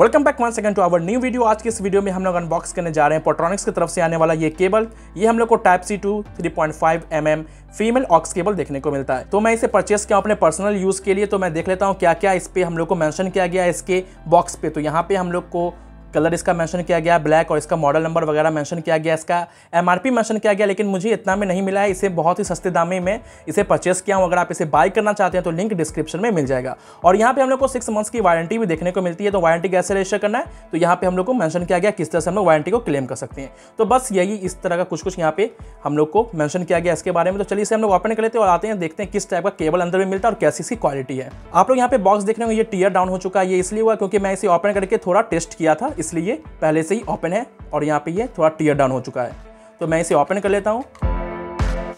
Welcome back one second to our new video आज की इस वीडियो में हम लोग अनबॉक्स करने जा रहे हैं पोट्रॉनिक्स की तरफ़ से आने वाला ये केबल ये हम लोग को type C to three point five M M female aux cable देखने को मिलता है। तो मैं इसे परचेस किया अपने पर्सनल यूज़ के लिए तो मैं देख लेता हूँ क्या क्या इस पर हम लोग को मैंशन किया गया है इसके बॉक्स पे। तो यहाँ पे हम लोग को कलर इसका मेंशन किया गया ब्लैक और इसका मॉडल नंबर वगैरह मेंशन किया गया, इसका एमआरपी मेंशन किया गया, लेकिन मुझे इतना में नहीं मिला है। इसे बहुत ही सस्ते दाम में मैं इसे परचेस किया हूँ। अगर आप इसे बाय करना चाहते हैं तो लिंक डिस्क्रिप्शन में मिल जाएगा। और यहाँ पे हम लोग को सिक्स मंथ्स की वारंटी भी देखने को मिलती है तो वारंटी कैसे रजिस्टर करना है? तो यहाँ पे हम लोग को मैंशन किया गया किस तरह से हम लोग वारंटी को क्लेम कर सकते हैं। तो बस यही इस तरह का कुछ कुछ यहाँ पे हम लोग को मैंशन किया गया इसके बारे में। तो चलिए इसे हम लोग ओपन कर लेते हैं और आते हैं, देखते हैं किस टाइप का केबल अंदर में मिलता है और कैसी इसकी क्वालिटी है। आप लोग यहाँ पे बॉक्स देख रहे हो ये टीयर डाउन हो चुका है, ये इसलिए हुआ क्योंकि मैं इसे ओपन करके थोड़ा टेस्ट किया था इसलिए पहले से ही ओपन है और यहाँ पे ये थोड़ा टीयर डाउन हो चुका है। तो मैं इसे ओपन कर लेता हूँ।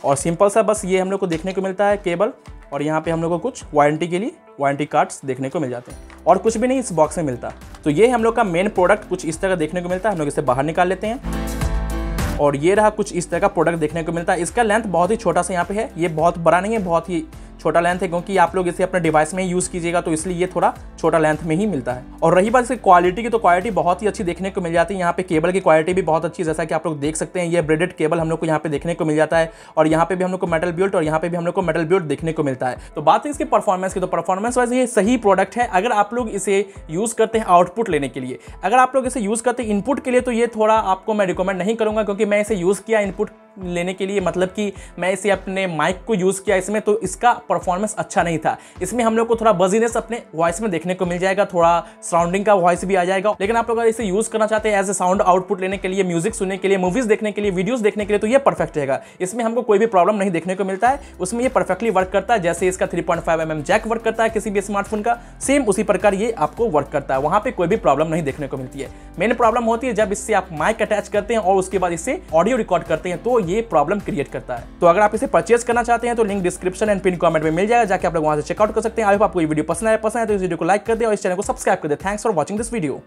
और सिंपल सा बस ये हम लोग को देखने को मिलता है केबल और यहाँ पे हम लोग को कुछ वारंटी के लिए वारंटी कार्ड्स देखने को मिल जाते हैं। और कुछ भी नहीं इस बॉक्स में मिलता। तो ये हम लोग का मेन प्रोडक्ट कुछ इस तरह देखने को मिलता है। हम लोग इसे बाहर निकाल लेते हैं। और ये रहा कुछ इस तरह का प्रोडक्ट देखने को मिलता है। इसका लेंथ बहुत ही छोटा सा यहाँ पे है। ये बहुत बड़ा नहीं है, बहुत ही छोटा लेंथ है, क्योंकि आप लोग इसे अपने डिवाइस में ही यूज़ कीजिएगा तो इसलिए ये थोड़ा छोटा लेंथ में ही मिलता है। और रही बात इसकी क्वालिटी की तो क्वालिटी बहुत ही अच्छी देखने को मिल जाती है। यहाँ पे केबल की क्वालिटी भी बहुत अच्छी, जैसा कि आप लोग देख सकते हैं, ये ब्रेडेड केबल हम लोग को यहाँ पे देखने को मिल जाता है। और यहाँ पे भी हम लोग को मेटल ब्यूल्ट और यहाँ पे भी हम लोग को मेटल ब्यूल्ट देखने को मिलता है। तो बात है इसकी परफॉर्मेंस की तो परफॉर्मेंस वाइज ये सही प्रोडक्ट है, अगर आप लोग इसे यूज़ करते हैं आउटपुट लेने के लिए। अगर आप लोग इसे यूज़ करते हैं इनपुट के लिए तो ये थोड़ा आपको मैं रिकमेंड नहीं करूँगा, क्योंकि मैं इसे यूज़ किया इनपुट लेने के लिए मतलब कि मैं इसे अपने माइक को यूज़ किया इसमें तो इसका परफॉर्मेंस अच्छा नहीं था। इसमें हम लोग को थोड़ा बजीनेस अपने वॉइस में देखने को मिल जाएगा, थोड़ा सराउंडिंग का वॉइस भी आ जाएगा। लेकिन आप लोग अगर इसे यूज़ करना चाहते हैं एज ए साउंड आउटपुट लेने के लिए म्यूज़िक सुनने के लिए मूवीज़ देखने के लिए वीडियोज़ देखने के लिए तो ये परफेक्ट रहेगा। इसमें हमको कोई भी प्रॉब्लम नहीं देखने को मिलता है। उसमें ये परफेक्टली वर्क करता है, जैसे इसका three point M jack work करता है किसी भी स्मार्टफ़ोन का सेम उसी प्रकार ये आपको वर्क करता है। वहाँ पर कोई भी प्रॉब्लम नहीं देखने को मिलती है। मेन प्रॉब्लम होती है जब इससे आप माइक अटैच करते हैं और उसके बाद इससे ऑडियो रिकॉर्ड करते हैं तो ये प्रॉब्लम क्रिएट करता है। तो अगर आप इसे परचेज करना चाहते हैं तो link description and pin comment में मिल जाएगा जाकर आप लोग वहाँ से चेकआउट कर सकते हैं। आई होप आपको ये वीडियो पसंद आया, पसंद है तो इस वीडियो को लाइक कर दे और इस चैनल को सब्सक्राइब कर दे। Thanks for watching this video.